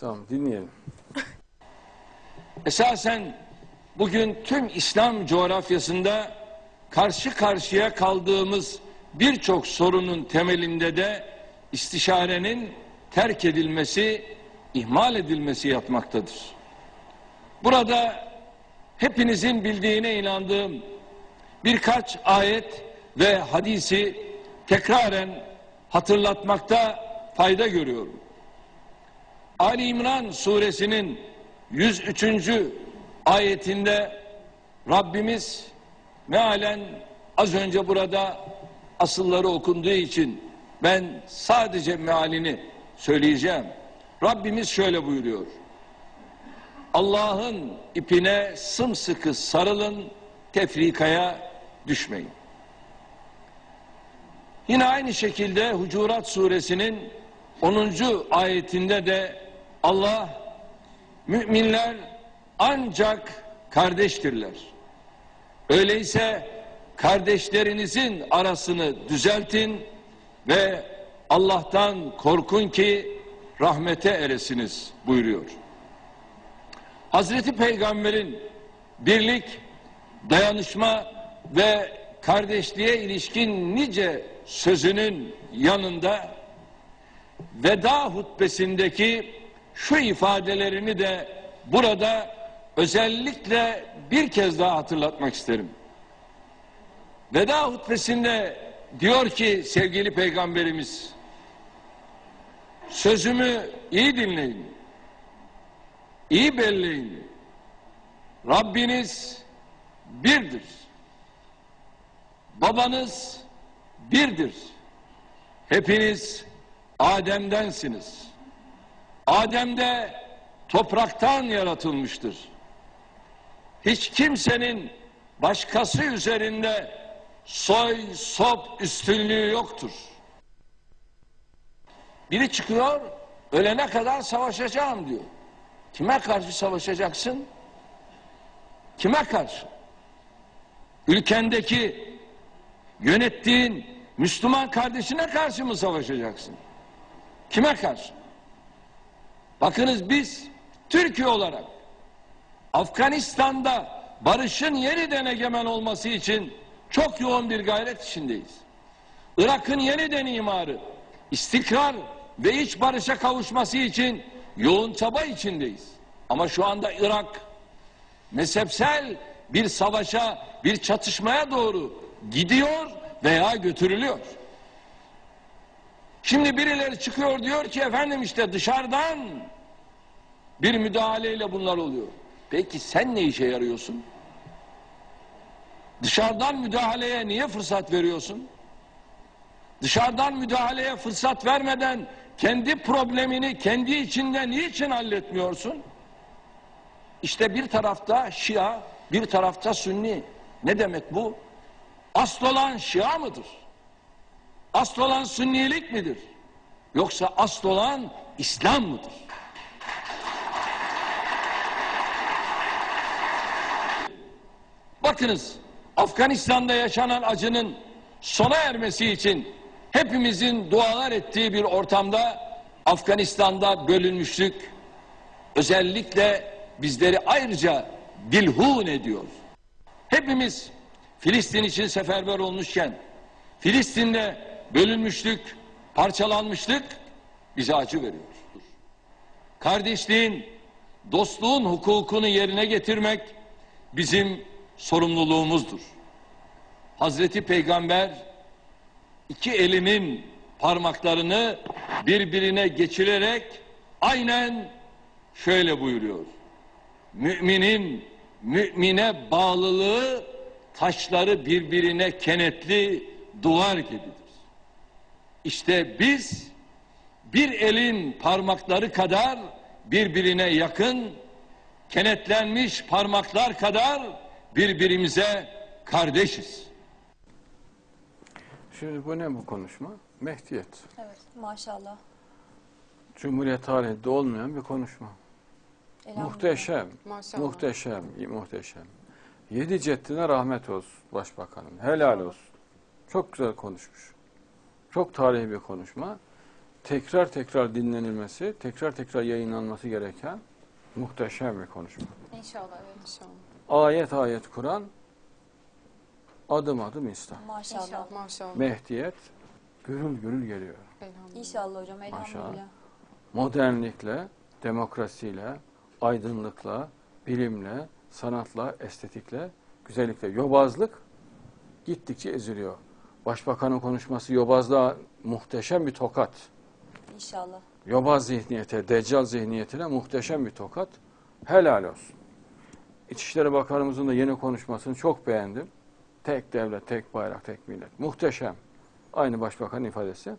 Tamam dinleyelim. Esasen bugün tüm İslam coğrafyasında karşı karşıya kaldığımız birçok sorunun temelinde de istişarenin terk edilmesi, ihmal edilmesi yatmaktadır. Burada hepinizin bildiğine inandığım birkaç ayet ve hadisi tekraren hatırlatmakta fayda görüyorum. Ali İmran suresinin 103. ayetinde Rabbimiz mealen az önce burada asılları okunduğu için ben sadece mealini söyleyeceğim. Rabbimiz şöyle buyuruyor. Allah'ın ipine sımsıkı sarılın, tefrikaya düşmeyin. Yine aynı şekilde Hucurat suresinin 10. ayetinde de Allah müminler ancak kardeştirler. Öyleyse kardeşlerinizin arasını düzeltin ve Allah'tan korkun ki rahmete eresiniz buyuruyor. Hazreti Peygamber'in birlik, dayanışma ve kardeşliğe ilişkin nice sözünün yanında veda hutbesindeki şu ifadelerini de burada özellikle bir kez daha hatırlatmak isterim. Veda hutbesinde diyor ki sevgili peygamberimiz sözümü iyi dinleyin. iyi belleyin. Rabbiniz birdir. Babanız birdir. Hepiniz Adem'densiniz. Adem de topraktan yaratılmıştır. Hiç kimsenin başkası üzerinde soy, sop üstünlüğü yoktur. Biri çıkıyor, ölene kadar savaşacağım diyor. Kime karşı savaşacaksın? Kime karşı? Ülkendeki yönettiğin Müslüman kardeşine karşı mı savaşacaksın? Kime karşı? Bakınız biz Türkiye olarak Afganistan'da barışın yeniden egemen olması için çok yoğun bir gayret içindeyiz. Irak'ın yeniden imarı, istikrar ve iç barışa kavuşması için yoğun çaba içindeyiz. Ama şu anda Irak mezhepsel bir savaşa, bir çatışmaya doğru gidiyor veya götürülüyor. Şimdi birileri çıkıyor diyor ki efendim işte dışarıdan bir müdahaleyle bunlar oluyor. Peki sen ne işe yarıyorsun? Dışarıdan müdahaleye niye fırsat veriyorsun? Dışarıdan müdahaleye fırsat vermeden kendi problemini kendi içinde niçin halletmiyorsun? İşte bir tarafta Şia, bir tarafta Sünni. Ne demek bu? Asıl olan Şia mıdır? Asıl olan Sünnilik midir? Yoksa asıl olan İslam mıdır? Bakınız Afganistan'da yaşanan acının sona ermesi için hepimizin dualar ettiği bir ortamda Afganistan'da bölünmüşlük özellikle bizleri ayrıca dilhun ediyor. Hepimiz Filistin için seferber olmuşken Filistin'de bölünmüşlük, parçalanmışlık bize acı veriyor. Kardeşliğin, dostluğun hukukunu yerine getirmek bizim sorumluluğumuzdur. Hazreti Peygamber iki elinin parmaklarını birbirine geçirerek aynen şöyle buyuruyor. Müminin mümine bağlılığı taşları birbirine kenetli duvar gibidir. İşte biz bir elin parmakları kadar birbirine yakın, kenetlenmiş parmaklar kadar birbirimize kardeşiz. Şimdi bu ne bu konuşma? Mehdiyet. Evet maşallah. Cumhuriyet tarihinde olmayan bir konuşma. Elhamdülillah. Muhteşem. Maşallah. Muhteşem. Muhteşem. Yedi ceddine rahmet olsun başbakanım. Helal olsun. Çok güzel konuşmuş. Çok tarihi bir konuşma. tekrar tekrar dinlenilmesi, tekrar tekrar yayınlanması gereken muhteşem bir konuşma. İnşallah evet. İnşallah. Ayet ayet Kur'an, adım adım İslam. Maşallah. İnşallah. Maşallah. Mehdiyet gürül gürül geliyor. İnşallah hocam Maşallah. elhamdülillah. Modernlikle, demokrasiyle, aydınlıkla, bilimle, sanatla, estetikle, güzellikle, yobazlık gittikçe eziliyor. Başbakanın konuşması yobazlığa muhteşem bir tokat. İnşallah. Yobaz zihniyete, deccal zihniyetine muhteşem bir tokat. Helal olsun. İçişleri Bakanımızın da yeni konuşmasını çok beğendim. Tek devlet, tek bayrak, tek millet. Muhteşem. Aynı başbakanın ifadesi.